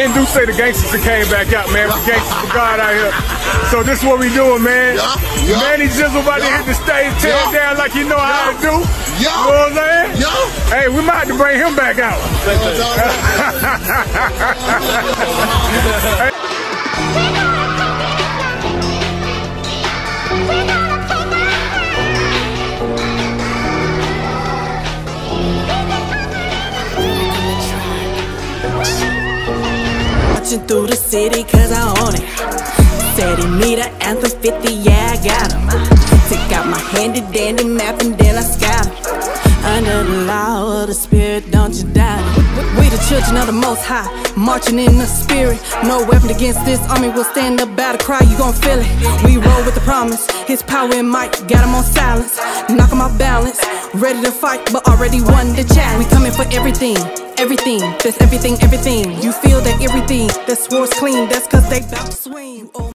And do say the gangsters that came back out, man. The gangsters for God out here. So this is what we doing, man. Yeah, yeah. Manny Jizzle about to hit the stage, tear Yeah. down like you know how to do. Yeah. You know what I'm saying? Yeah. Hey, we might have to bring him back out. Marching through the city cause I own it. Said he need an anthem 50, yeah, I got him. Took out my handy dandy map and then I scout. Under the law of the spirit, don't you doubt it. We the children of the most high, marching in the spirit. No weapon against this army will stand up battle cry, you gon' feel it. We roll with the promise, his power and might, got him on silence. Knock him off balance, ready to fight, but already won the challenge. We coming for everything, everything, that's everything, everything. You feel that everything, that swords clean, that's cause they bout to swing. Oh.